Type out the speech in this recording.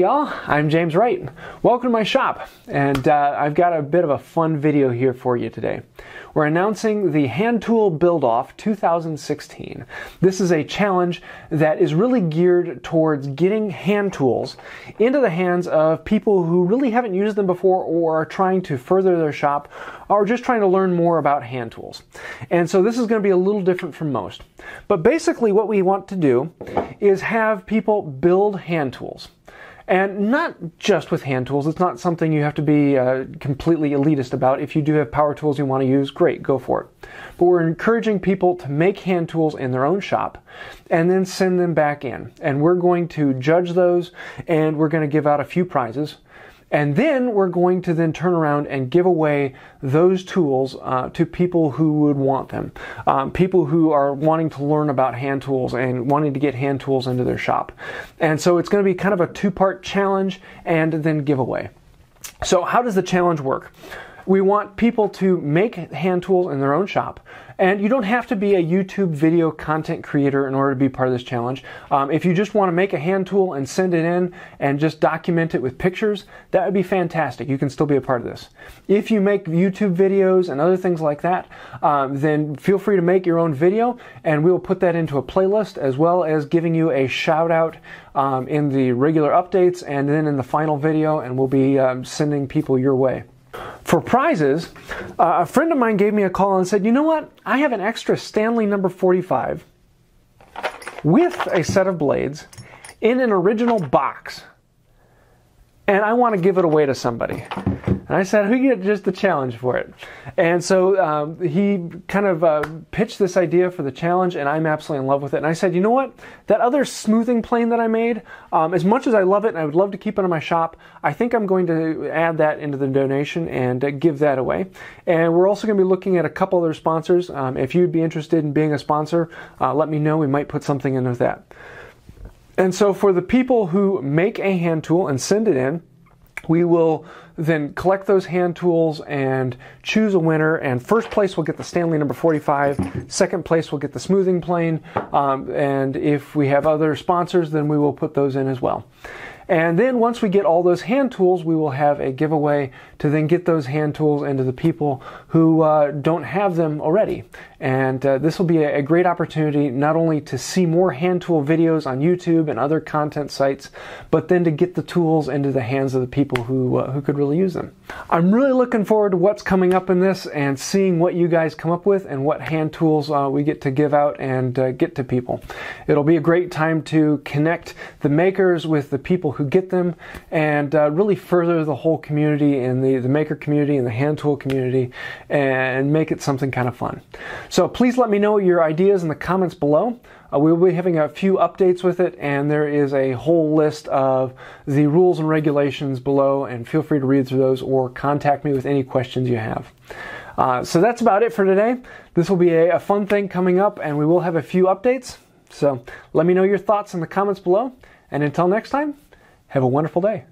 Well, I'm James Wright. Welcome to my shop, and uh, I've got a bit of a fun video here for you today. We're announcing the Hand Tool Build Off 2016. This is a challenge that is really geared towards getting hand tools into the hands of people who really haven't used them before or are trying to further their shop or just trying to learn more about hand tools. And so this is going to be a little different from most. But basically, what we want to do is have people build hand tools. And not just with hand tools, it's not something you have to be uh, completely elitist about. If you do have power tools you want to use, great, go for it. But we're encouraging people to make hand tools in their own shop and then send them back in. And we're going to judge those and we're going to give out a few prizes. And then we're going to then turn around and give away those tools uh, to people who would want them. Um, people who are wanting to learn about hand tools and wanting to get hand tools into their shop. And so it's going to be kind of a two part challenge and then giveaway. So, how does the challenge work? We want people to make hand tools in their own shop. And you don't have to be a YouTube video content creator in order to be part of this challenge. Um, if you just want to make a hand tool and send it in and just document it with pictures, that would be fantastic. You can still be a part of this. If you make YouTube videos and other things like that, um, then feel free to make your own video and we will put that into a playlist as well as giving you a shout out um, in the regular updates and then in the final video, and we'll be um, sending people your way. For prizes, uh, a friend of mine gave me a call and said, You know what? I have an extra Stanley number 45 with a set of blades in an original box, and I want to give it away to somebody. And I said, who get just the challenge for it? And so um, he kind of uh, pitched this idea for the challenge, and I'm absolutely in love with it. And I said, you know what? That other smoothing plane that I made, um, as much as I love it and I would love to keep it in my shop, I think I'm going to add that into the donation and uh, give that away. And we're also going to be looking at a couple other sponsors. Um, if you'd be interested in being a sponsor, uh, let me know. We might put something in with that. And so for the people who make a hand tool and send it in, we will then collect those hand tools and choose a winner. And first place will get the Stanley number 45. Second place will get the smoothing plane. Um, and if we have other sponsors, then we will put those in as well. And then once we get all those hand tools, we will have a giveaway to then get those hand tools into the people who uh, don't have them already. And uh, this will be a, great opportunity not only to see more hand tool videos on YouTube and other content sites, but then to get the tools into the hands of the people who, uh, who could really use them. I'm really looking forward to what's coming up in this and seeing what you guys come up with and what hand tools uh, we get to give out and uh, get to people. It'll be a great time to connect the makers with the people who get them and uh, really further the whole community and the, the maker community and the hand tool community and make it something kind of fun. So please let me know your ideas in the comments below. Uh, we will be having a few updates with it, and there is a whole list of the rules and regulations below, and feel free to read through those or contact me with any questions you have. Uh, so that's about it for today. This will be a, a fun thing coming up, and we will have a few updates. So let me know your thoughts in the comments below, and until next time, have a wonderful day.